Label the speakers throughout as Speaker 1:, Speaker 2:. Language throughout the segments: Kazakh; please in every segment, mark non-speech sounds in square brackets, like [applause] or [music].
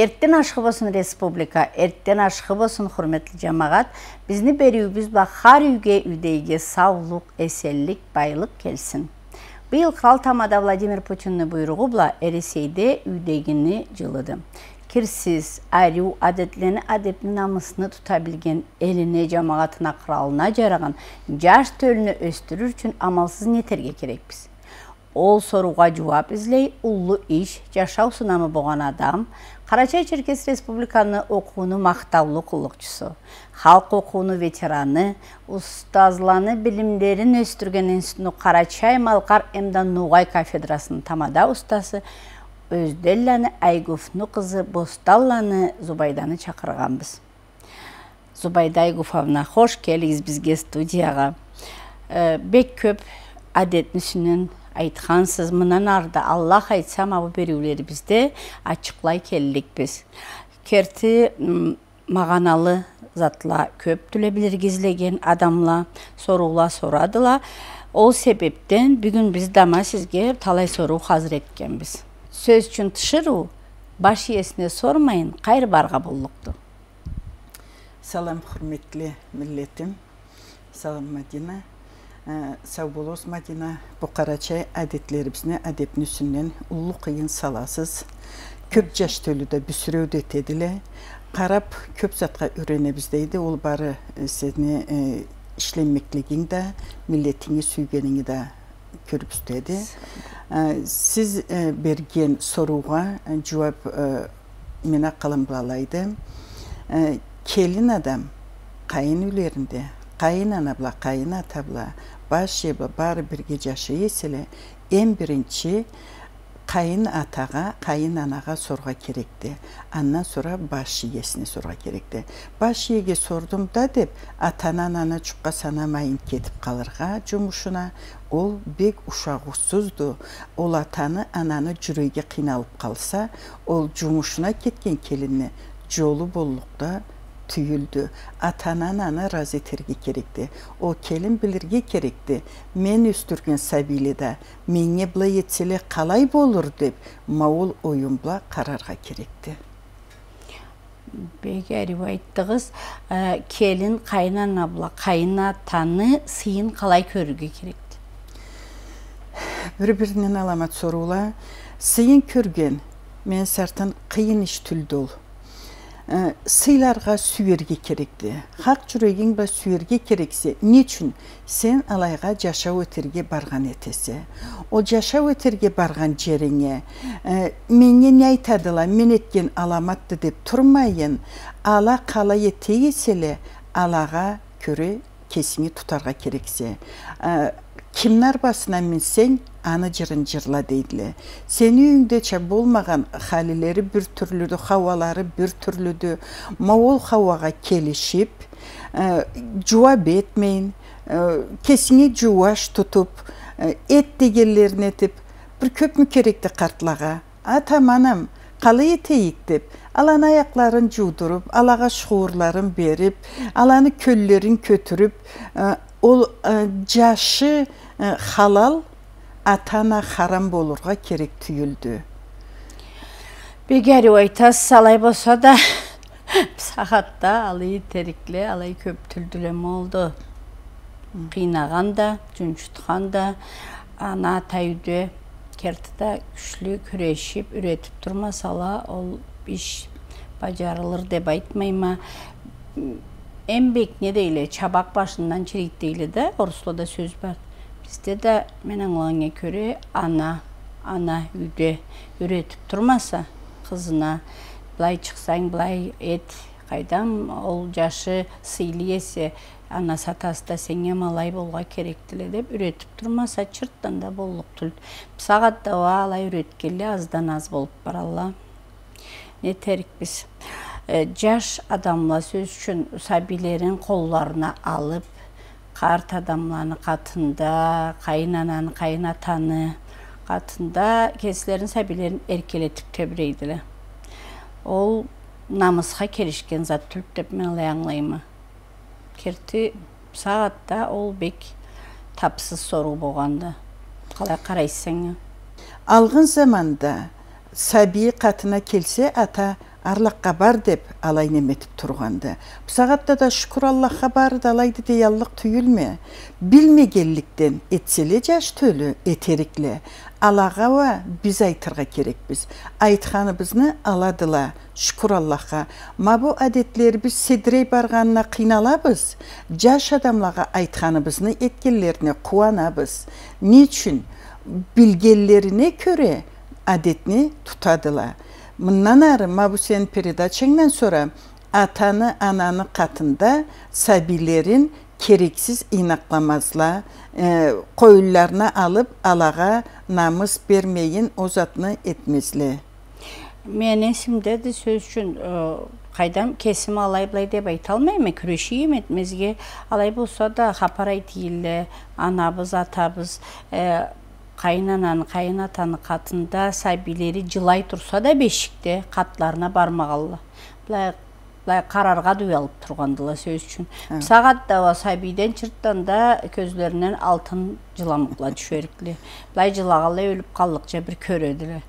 Speaker 1: эрттен ашқы болсын республика эрттен ашқы болсын құрметті жамағат бізні берүүбүз ба ар үйге үйдейге саулық эселик байлық келсін. Быйыл тамада владимир путиннин буйругу була эресейде үйдегіні жылыды. Кирсиз арю адетлене адептин намысыны тута билген элине жамагатына кыралына жараган жаш төлүнү өстүрүү үчүн амалсыз нетерге керекпиз ол сорууга жооп излей улуу иш жашоо сынамы болгон адам кара чай черкес республиканы окуунун мактаулуу куллукчусу халк окуунун ветераны устазланы билимдерин өстүргөн институту кара чай малкар эмдан нугай кафедрасынын тамада устасы өзделланы айгуфну кызы босталланы зубайданы чакырганбыз зубайда айгуфовна хош келиңиз бизге студияга бек көп адетнүсүнүн айткансыз мындан арда аллах айтса мабу берүүлерибизде ачыклай келдикпиз керти маганалы затла көп тиле билиргизилеген адамла соруула сорадыла. Ол себептен бүгүн биз дама сизге талай соруу азыр эткенбиз сөз үчүн тышыруу баш ээсине сормайын кайыр барга боллукту
Speaker 2: салам құрметті миллетим салам мадина сау болыңыз мадина. Бұқарачай әдетлерімізіне әдептің үстінен ұлы қиын саласыз. Көп жаш төліде бүсіреуді етеділе қарап көп затқа үйренебіз дейді ол бары э, сені э, ішленмектілігің да сүйгеніңі да көріп үстеді сіз берген соруға жауап мен ақылым балайды келін адам қайын үйлерінде қайын ана бұла қайын ата бас жебі бары бірге жашы еселе ең бірінші қайын атаға қайын анаға сорға керекті аннан сора бас жиесіне сорға керекті бас жиеге сордым да деп атаны ананы чукка санамайын кетіп қалырға жұмышына ол бек ушагусузду ол атаны ананы жүрегі қиналып қалса ол жұмышына кеткен келінне жолу боллукта түйілді ата ананы разы етерге керекті о келін білірге керекті мен өстірген сәбилі менге былай етселе қалай болыр деп маул ойымбла қарарға керекті
Speaker 1: бегәрип айттыңыз ә, келін қайнана бұла қайын атаны сыйын қалай көруге керекті
Speaker 2: бір бірінен аламат сорула сыйын көрген мен сартан қиын іш түлді ол Ә, сыйларға сүйерге керекті хақ жүрегің ба сүйерге керексе не үшін сен алайға жашау өтерге барған етесе. Ол жашау өтерге барған жеріңе ә, не айтадыла? Мен еткен аламатты деп тұрмайын. Ала қалай етейселе алаға көре кесіңе тұтарға керексе. Ә, кимнар басына минсең аны жырын жырла дейділе сені үйіңде болмаған халилері бір түрлүдү хауалары бір хауаға келишип ә, жуап этмейин ә, кесиңе жуаш тутуп ә, эт дегенлерин этип бір көп мүкеректі қартлаға атам анам қалай етейік деп аланы аяқларын жудырып алаға шуырларын беріп аланы көллерін көтіріп ол жашы халал атана харам болурга керек түйүлдү
Speaker 1: бегери айтасыз алай болсо да сагатта алай терикле алай көп түлдүле болду кыйнаган да жунчуткан да ана ата үйдө кертида күчлүү күрөшүп үйрөтүп турмасала ол иш бажарылыр деп айтмайма эмбек не дейле чабак башынан чирийт дейле да орустуда сөз бар бізде да менің оңе көре ана ана үйде үйретіп тұрмаса қызына былай шықсаң былай ет қайдам ол жашы сыйлы есе ана сатасы да сеңе малай болға керектіле деп үйретіп тұрмаса чырттан да боллық түл. Сағат да алай үйреткеле аздан аз болып баралла не терікпіз э, жаш адамла сөз үшін сәбилерін қолларына алып қарт адамланы қатында қайынананы қайынатаны қатында кесілерін сәбилерін еркелетіп тебірейділі ол намысқа келішкен зат түліп деп мен олай сағатта ол бек тапсыз сору болғанды қалай қарайсың?
Speaker 2: Алғын заманда сәби қатына келсе ата арлаққа бар деп алай неметіп тұрғанды. Сағатта да шүкір аллахқа барды алайды дей аллық түйілме білмегенліктен етселе жаш төлі етерікле. Алаға біз айтырға керекпіз. Айтқаныбызны аладыла шүкір аллахқа. Ма бұл әдетлеріміз седірей барғанына қиналабыз? Жаш адамларға айтқаныбызны еткенлеріне қуанабыз. Не үшін білгенлеріне көре әдетіне тұтадыла. Мындан ары ма бұл сенің передачаңнан sonra атаны ананы қатында сәбилерін керексіз инақламазла ә, қойыларына алып алаға намыс бермейін озатны етмезле.
Speaker 1: Мен есімдеді сөз үшін қайдам кесім алай былай деп айта алмаймын күрешейім етмезге. Алай болса да хапарай тиілі анабыз атабыз ә, қайын атаны қатында сәбилері жылай тұрса да бешікте қатларына бармағалы. Былай былай қарарға дуялып тұрғандыла сөз үшін. Сағат да сәбиден чырттанда көзлерінен алтын жыламықла түшерікле былай жылағалы өліп қаллықча бір көреділе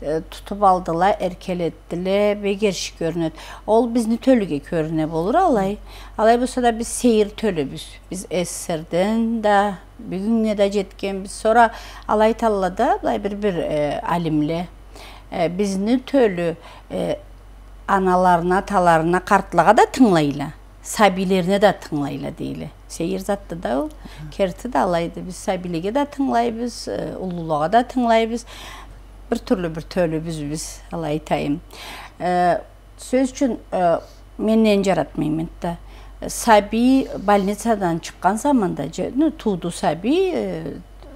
Speaker 1: тұтып алдыла эркелеттіле бегерші көрінеді. Ол бізді төліге көріне болыр алай. Алай болса да біз сейір төлібіз біз сссрден да бүгінге да жеткенбіз. Сора алай таллада былай бір бір алимле бізді төлі аналарына таларына қартлаға да тыңлайлы сәбилеріне да тыңлайлы дейлі. Сейір затты да ол керті да алайды. Біз сәбилеге да тыңлайбыз ұлылыға да тыңлайбыз. Бір түрлі бір төлібіз біз алай айтайын. Сөз үшін менен жаратмаймын да. Сәби больницадан шыққан заманда ну туды сәби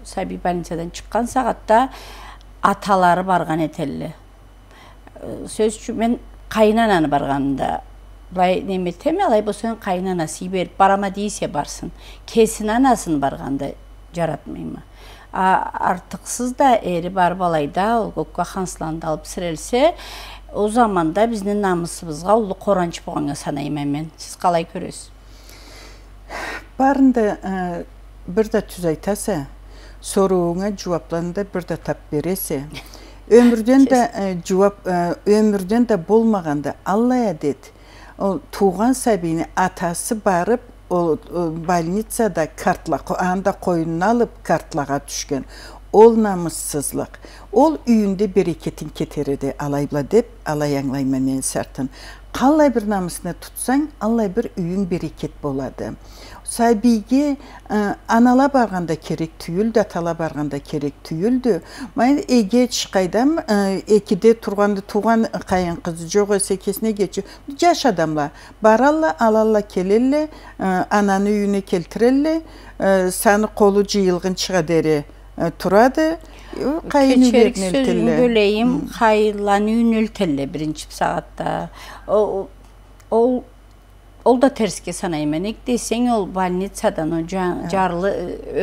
Speaker 1: сәби больницадан шыққан сағатта аталары барған етелі. Сөз үшін мен қайын барғанында былай неметеме алай болса қайын анасы беріп барама дейсе барсын. Кесін анасын барғанда жаратмаймын артықсыз да әрі бар балайда ол көкке хансланды алып сірелсе о заманда біздің намысыбызға ұлы қораншы болғанға санаймын мен. Сіз қалай көресіз?
Speaker 2: Барында да түз айтасы соруыңа жауапланды бір тап бересе. Өмірден де жауап өмірден де болмағанда алла әдет ол туған сәбині атасы барып ол больницада картла анда қойынын алып картлаға түшкен ол намыссызлық ол үйінде берекетін кетереді алайбла деп алай аңлаймын мен сартын қалай бір намысына тұтсаң алай бір үйің берекет болады сәбиге ә, анала барғанда керек түйілді атала барғанда керек түйілді мен эге чыкайдам ә, экиде турганды туған кайын кызы жок эсе кесине кечи жаш адамла баралла алалла келелле ә, ананы үйүнө келтирелле ә, саны колу жыйылгын чыга дере турады
Speaker 1: кайын үйлерин элтелле бөлейим кайылан үйүн элтелле биринчи саатта ол ол да теріске санаймын неге десең ол больницадан жарлы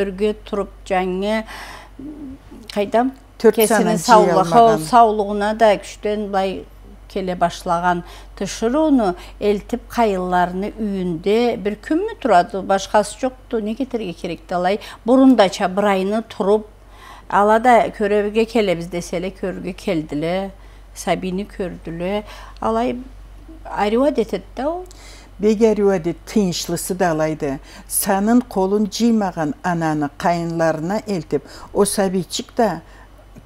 Speaker 1: өрге тұрып жаңы қайдам кесінің саулығына да күштен былай келе башлаган тышырууну элтип кайылларыны үйүндө бир күнмү турады башкасы жокту эмне кетерге керек алай? Бурундача бир айны туруп алада көрүүгө келебиз десе эле көрүүгө келдиле сабини көрдүлө. Алай ариуат этет да ол
Speaker 2: Бегерюәде тыншlısı да алайды. Санын қолын жимаған ананы қайынларына елтіп, о сәбичік да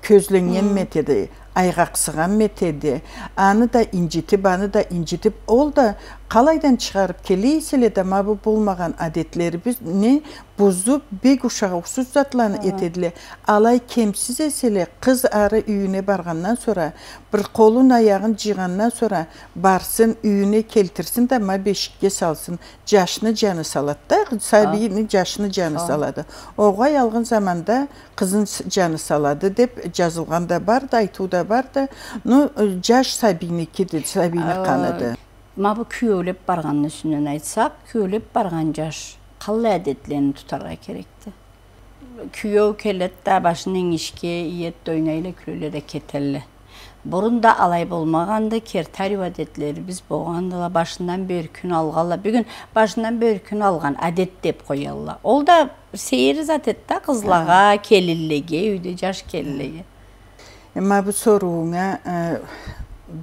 Speaker 2: көзленген метеді айғақсыған метеді. Аны да инжитіп аны да инжитіп ол да қалайдан шығарып келейселе да мабы болмаған әдетлеріміз не бұзып бек ушаға ұқсыз затланы етеділе. Алай кемсіз еселе қыз ары үйіне барғаннан sonra бір қолын аяғын жиғаннан sonra барсын үйіне келтірсін да ма бешікке салсын. Жашыны жаны салады да сәбиінің жашыны жаны салады. Оғай алған заманда қызын жаны салады деп жазылғанда бар да айтуда бар да ну жаш сәбиники деді сәбині қаныды.
Speaker 1: мабы күйеулеп барған үстінен айтсақ күйеулеп барған жаш қалай әдетлерін тұтарға керекті? Күйеу келеді да башынан ишке иет ойнайлы күлеле кетелі. Бұрында алай болмағанды кертариу әдетлері біз болғандыла башынан бері күн алғала бүгін башынан бері күн алған әдет деп қоялла ол да сейір зат да қызлаға келілеге үйде жаш келілеге
Speaker 2: Ма soruğuna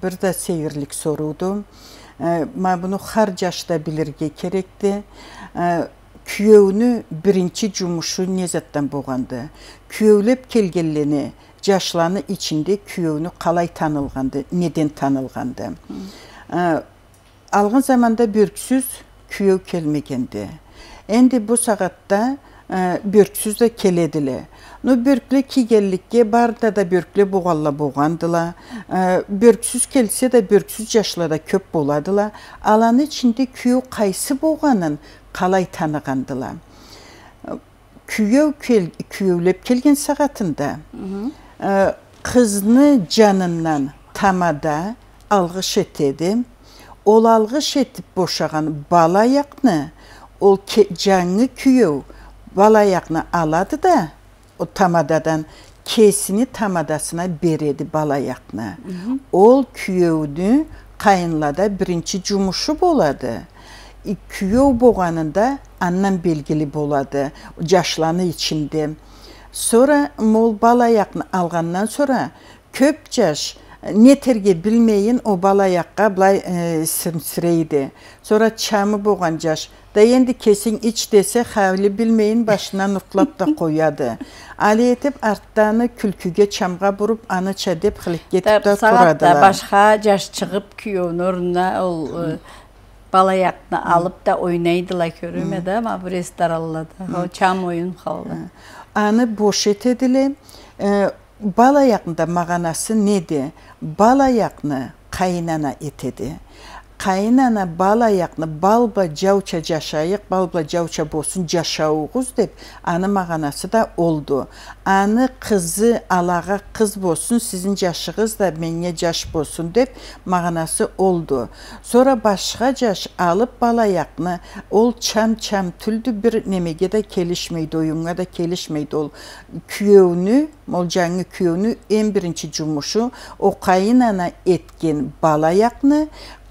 Speaker 2: bir de seyirlik sorudu. Ma bunu har yaşda bilirge kerekti. Kүйеуіні бірінші жұмышы незаттан болғанды. Күйеулеп келгенлені, жашланы içinde kүйеуіні қалай танылғанды, неден танылғанды. Алғын заманда бөрксіз күйеу келмегенді. Енді бұл сағатта бөрксіз де келеділі. Ну бөркле кигелликке барда да бөркле бугалла бугандыла. Бөрксүз келсе да бөрксүз жашлада көп боладыла. Аланы içinde күйеу қайсы болғанын қалай таныгандыла. Күйеу кел, келген сағатында қызны жанынан тамада алғыш етеді. Ол алғыш етіп бошаған балаяқны ол жаңы Val ayağını aladı da o tamadadan kesini tamadasına beredi bal ayağını. Ol küyövünü qayınlada birinci cumuşu boladı. E, küyöv boğanında andan belgili boladı. Yaşlanı içimdi. Sonra mol bal ayağını alğandan sonra köp yaş neterge bilmeyin o balayaqqa blay e, simsireydi. Sonra çamı boğan caş da endi kesin iç dese havli bilmeyin başına [laughs] nutlap da koyadı. Ali etip arttanı külküge çamğa burup anıça dep xilik getip de turadılar.
Speaker 1: Başka jaş çıkıp kuyovun oruna ol e, balayaqını alıp da oynaydılar körüme ama bu restoranda o çam oyun kaldı.
Speaker 2: Anı boş etedili. E, balayaqında mağanası nedir? Balayaqını qaynana etedi. Qaynana balayaqını balba cavça jaşayıq, balba cavça bolsun jaşauğuz dep anı mağanası da oldu. Anı qızı alağa qız bolsun, sizin yaşığız da menye jaş bolsun dep mağanası oldu. Sonra başqa jaş alıp balayaqını ol çam çam tüldü bir nemege de kelişmeydi, oyunga da kelişmeydi ol. Kүйеуні, ol жаңы kүйеуні en birinci cumuşu o qaynana etken balayaqını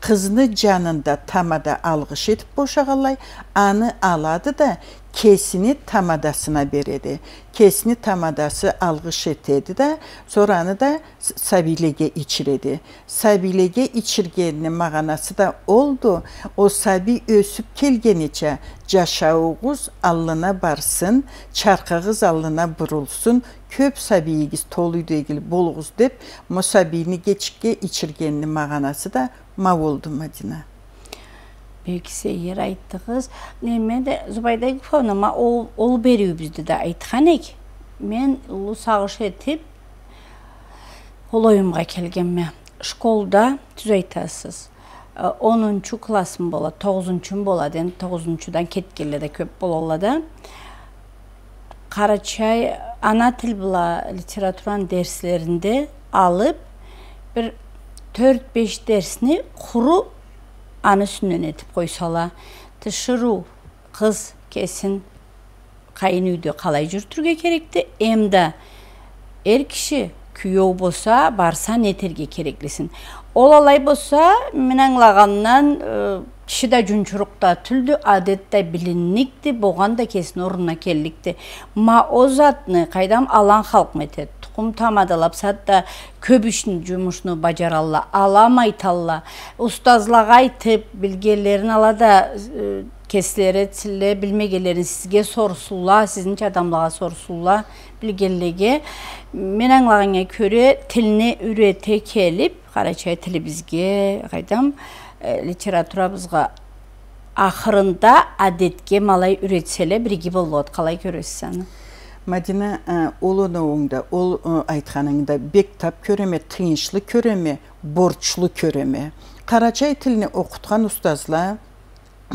Speaker 2: kızını canında tamada algış etip boşağalay, anı aladı da kesini tamadasına beredi. Kesini tamadası algış etedi de soranı da sabilege içiredi. Sabilege içirgenin mağanası da oldu. O sabi ösüp kelgeniçe caşağız allına barsın, çarkağız allına burulsun, köp sabiyigiz toluydu ilgili bolğuz dep, musabini geçike içirgenin mağanası da ma oldu Madina.
Speaker 1: Belki yer ayттыңыз. Неме де Зубайда Гүфовна, ол, ол бізді де айтқан ек. Мен ұлы сағыш етіп, ол ойымға келгенме. Школда түз айтасыз. 10-чу классым болады, 9-чу болады, енді 9-чудан кеткелі де көп болады. Қарачай ана тіл бұла литературан дерслерінде алып, бір 4-5 дерсini құрып, аны үстінен етіп қойсала тышыру қыз кесін қайын үйде қалай жүртірге керекті емді ер кіші күйеу болса барса нетерге кереклісін ол алай болса мен аңлағаннан кіші да жүнчұрықта түлді адетте болған да кесін орнына келдікті. Ма о затны қайдам алан халқым етеді. Тұқым тамадалап сатта көп үшін жұмышны бажаралла аламайталла ұстазлаға айтып білгелерін алада кесілері тиле білмегелерін сізге сорсула сіздің адамлаға сорсула білгелеге мен аңлағанға көре тіліне үйрете келіп қарачай тілі бізге қайдам литературабызға ақырында әдетке малай үйретселе бірге болады қалай көресіз сені
Speaker 2: Мәдина олуноуңда ол айтқаныңда бек тап көреме, тыйыншлы көреме, борчлы көреме. Қарачай тіліне оқытқан ұстазла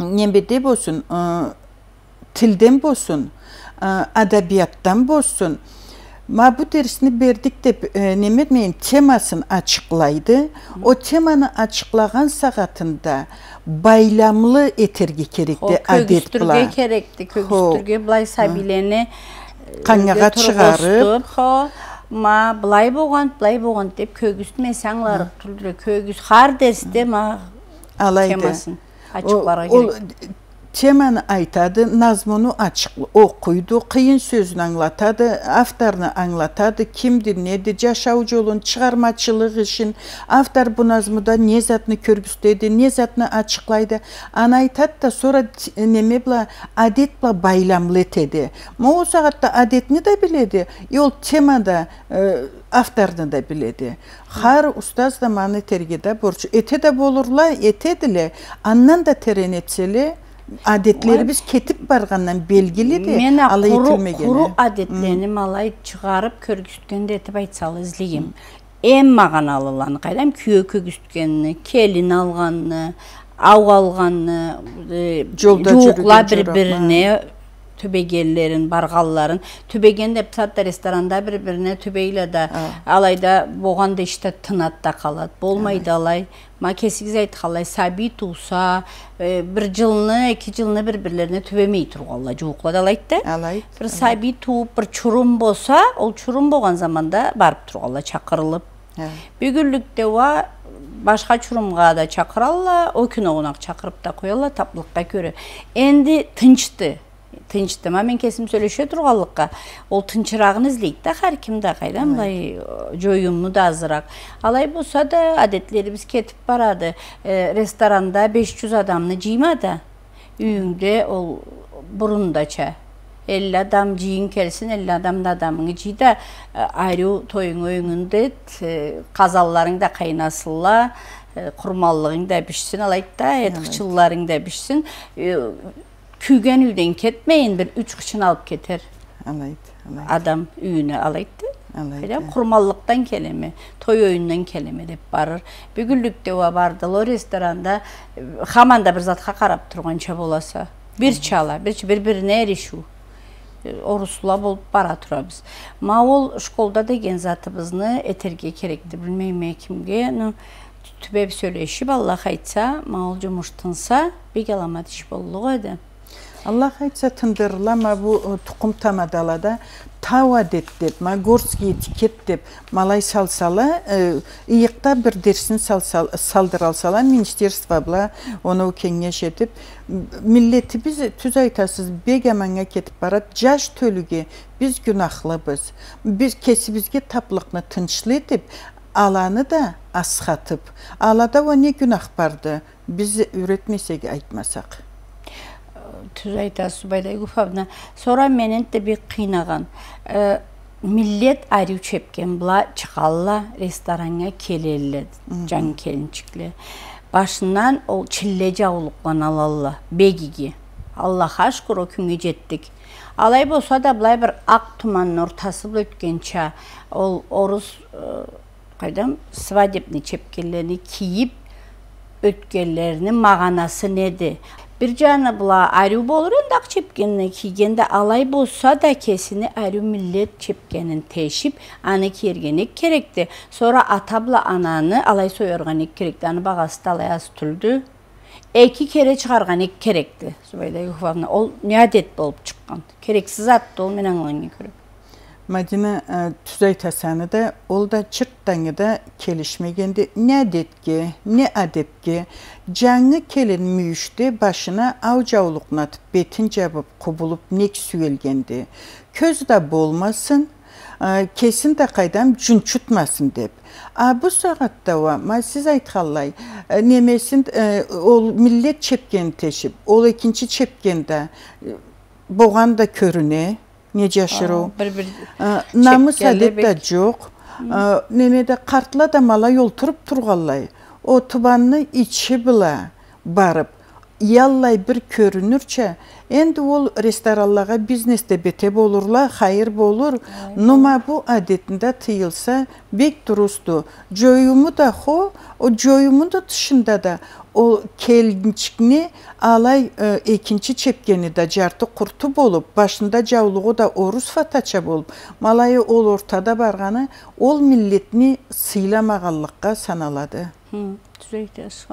Speaker 2: нембеде болсын, тілден болсын, адабияттан болсын, Ма bu dersini berdik de e, nememeyin temasını açıklaydı. O temanı açıklagan saatinde baylamlı etergi kerekti
Speaker 1: adet bula. kerekti. Kögüstürge blay sabileni
Speaker 2: қаңаға шығарып
Speaker 1: ма былай болған былай болған деп көгістіме саңларып тұрды көгіс хар десте ма
Speaker 2: алайды
Speaker 1: темасын ашықларға керек
Speaker 2: temаны айтады, назмunu açık okuydu, kıyın sözünü anlatadı, авторны anlatadı, kimdir, nedir, yaşау жолын, шығармашылық үшін автор bu nazmuda ne zatını körgüstedi, ne zatını açıklaydı. Ana айтады да, sonra неме бла, adет бла байламлы етеді. O сағатта adetini de biledi, и ол темада авторны да biledi. Har ustaz da mani tergide borç. Ete de bolurla, etedile, annan da teren etseli, adetlerimiz ketip барганнан белгиле
Speaker 1: мен куру адетlerini малай чыгарып көргүзгөндө этип айтсалы излейм эң маганалууларын кайдам күйөө көгүзткөнү келин алганны ау алганны
Speaker 2: жолдо
Speaker 1: жуугула бири бирине түбегеллерин баргалларын түбеген деп сатта ресторанда бири бирине түбейле да алайда болгондо иште тынат да калат болмойт алай ма кесигиз айткалай сабий тууса бир жылны эки жылны бири бирлерине түбемей тургула жууклат алайт да
Speaker 2: алайт
Speaker 1: бир сабий тууп бир чурум болсо ол чурум болгон заманда барып тургула чакырылып бүгүнлүктө ба башка чурумга да чакыралла окуно кунак чакырып да коелла таптылыкка көрө энди тынчты тынчтыма мен кесим сүйлөшө турганлыкка ол тынчыраагын издейт да ар ким да кайда мындай жоюму да азыраак алай болсо да адетлерибиз кетип барады. Ресторанда беш жүз адамны жыйма да үйүңдө ол бурундача элүү адам жыйын келсин элүү адам да адамыңы жый да айруу тоюң өйүңүндө казалларың да кайнасынла курмаллыгың да бишсин алайт да этыкчылларың да бишсин күйген үйден кетмейін бір үч кышын алып кетер адам үйүнө алайт да курмаллыктан келеме той оюндан келеме деп барыр бүгүнлүктө ба бардылы ресторанда хаманда бир затка карап турганча болосо бир чала бир бирине эришүү орусула болуп бара турабыз могул школда деген затыбызны этерге керекти билбейм кимге ну түбеп сүйлөшүп аллах айтса могул жумуш тынса бек аламат иш болду го эди
Speaker 2: Allah айтса тындырылама bu tuqum tamadalada tava деп деп ма горский этикет деп малай салсала иықта бір дерсін салдыр алсала министерство бла оны кеңеш етіп миллети біз түз айтасыз бек аманға кетіп барат жаш төліге біз күнахлыбыз біз кесібізге таплықны тынчлы етіп аланы да асқатып алада о не күнах барды біз үйретмесек айтмасақ
Speaker 1: түз айтасыз байдайгуфовна сора менен бек кыйнаган. Миллет арю чепкен бла чыгалла ресторанга келелле жаңы келинчикле. Башынан ол чилле жабылыккан алалла бегиги. Аллахка шүкүр о күнгө жеттик. Алай болсо да былай бир ак тумандын болуп өткөнчө ол орус кайдам свадебный чепкелерини кийип өткөнлеринин маганасы неди бир жагына була арю болор енді ак чепкенин кийгенде алай болса да кесини арю миллет чепкенин тешип аны киергенек керекти sonra ата була ананы алай соерганек керекти аны багасы да аз түлдү эки кере чыгарганек керекти зубайда юховна ол не адет болуп чыккан керексиз аттı ол мен аңлаганга көрө
Speaker 2: Madina tüzey tasanı da ol da çırttanı da kelişmegende ne adetke ne adepke canlı kelin müyüşte başına avcavlıknatıp betin cevap kubulup nek süyelgendi. Köz da bolmasın kesin de qaydam cün çutmasın dep. A bu saatte va ma siz aytqallay nemesin ol millet çepken teşip ol ikinci çepkende boğan da не жашыруу намыс адет да жок немеде картла да малай олтуруп турганлай о тубанны ичи була барып яллай бир көрүнүрчө энди ол ресторанларга бизнесте бете болурла хайыр болур нума бу адетинде тыйылса бек турусту жоюму да хо о жоюмун да тышында да o келинчикни алай экинчи чепкени да жарты курту болуп башында жаулугу да орус фатача болуп малайы ол ортада барганы ол миллетни сыйламаганлыкка саналады
Speaker 1: түз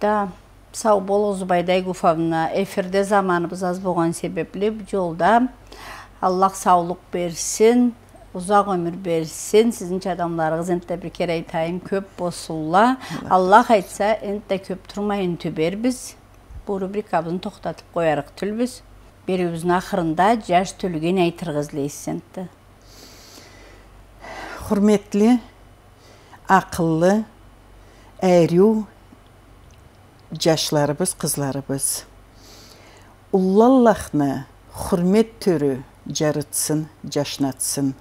Speaker 1: да сау Зубайда Игуфовна эфирде заманыбыз аз болгон себепле жолда аллах саулык берсин ұзақ өмір берсін сіздің адамдарыңыз енді бір кер айтайын көп босулла аллах айтса енді көп тұрмайын түбербіз bu rubrikабызды тоқтатып қоярық түлбіз берүүбүздүн акырында жаш төлгөн айтыргыз лейсентти
Speaker 2: құрметлі ақыллы жашларыбыз қызларыбыз уллаллахны құрмет төрі жарытсын жашнатсын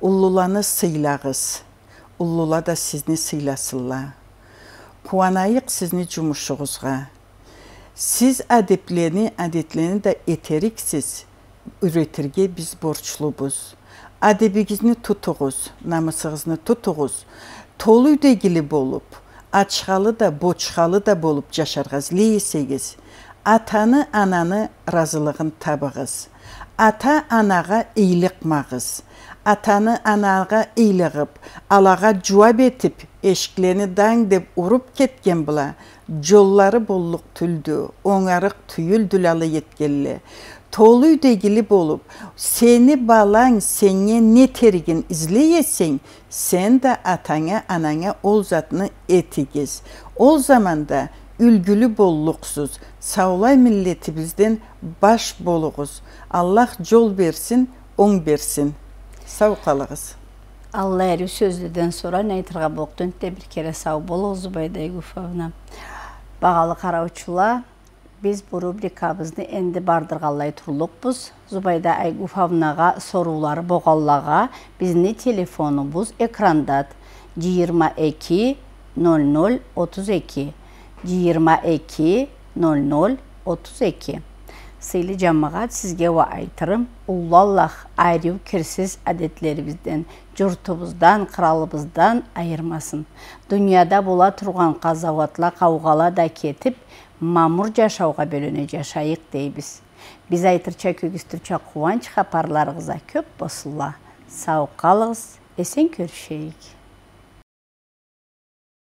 Speaker 2: уллуланы сыйлағыз уллула да сізні сыйласылла қуанайық сізні жұмышығызға сіз әдеплені әдетлені де етеріксіз üretirge biz borçlubuz. Adebigizini tutuğuz, namısığızını tutuğuz. Tolu degili bolup, açxalı da, boçxalı da bolup caşarğız, leyisegiz. Atanı, ananı razılığın tabığız. Ata, anağa iyilik mağız. Atanı, anağa iyiliğip, alağa cuvab etip, eşklerini dan dep urup ketken bula. Jolları bolluk tüldü, oңarıq tüyüldülalı yetkelli. Tolu degili bolup, seni balan sene ne tergin izleyesen, sen de atana anana ol zatını etigiz. Zaman da ülgülü bolluksuz, sağlay milletimizden baş boluğuz. Allah yol versin, on versin. Sağ kalığız.
Speaker 1: алла әрі сөздіден sonra не айтырға болуқтун де бір кере сау болу зубайда егуфовна бағалы қараучылар біз бұл рубрикабызды енді бардырғалай турлукпуз зубайда айгуфовнаға сорулары боғаллаға біздің телефонубуз экрандат 22 00 32 22 00 32 сыйлы жамағат сізге ва айтырым уллаллах айрыу кірсіз әдеттерімізден жұртыбыздан қыралыбыздан айырмасын дүнияда бола тұрған қазаватла қауғала да кетіп мамур жашауға бөлөне жашайық дейбіз. Біз айтырча көгістірча қуанч хапарларыңызға көп босылла сау қалыңыз. Есен көрішейік